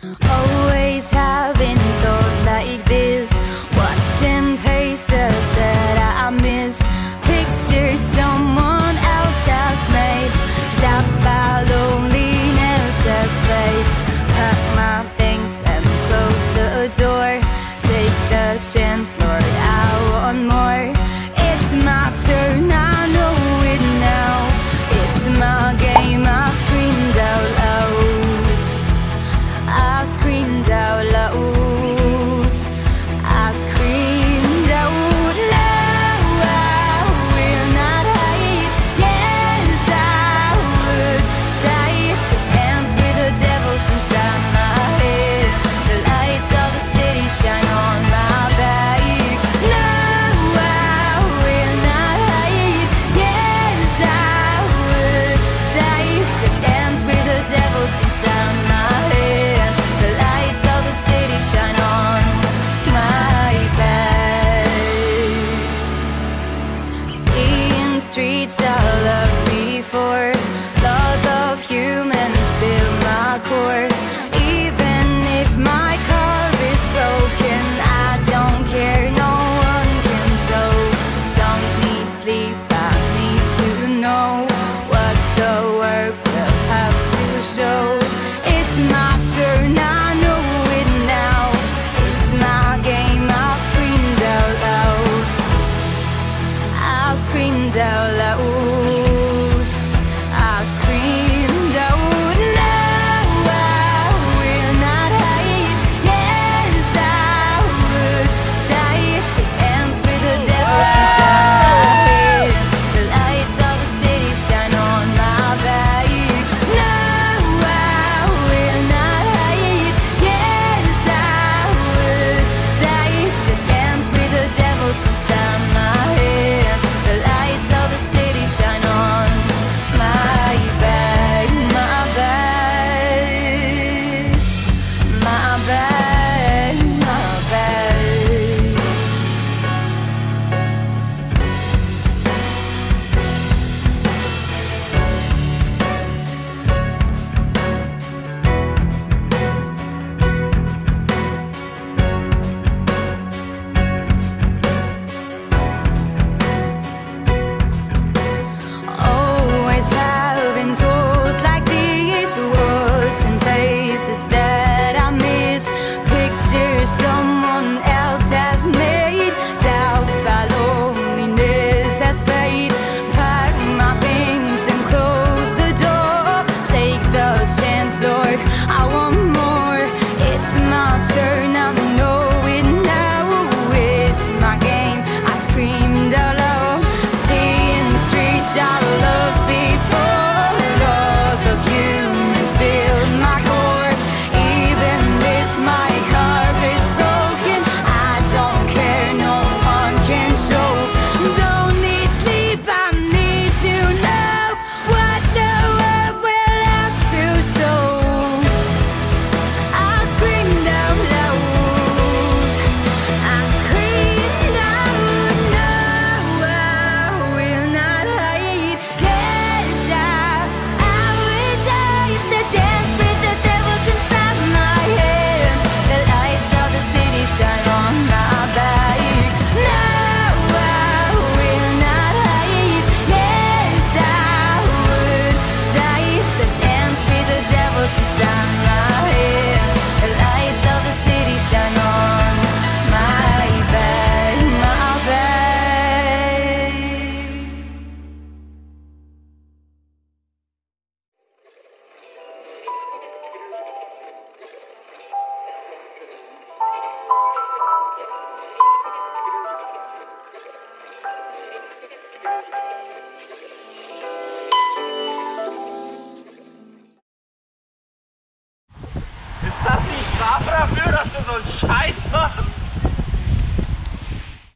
Oh. streets of love before. das die Strafe dafür, dass wir so einen Scheiß machen?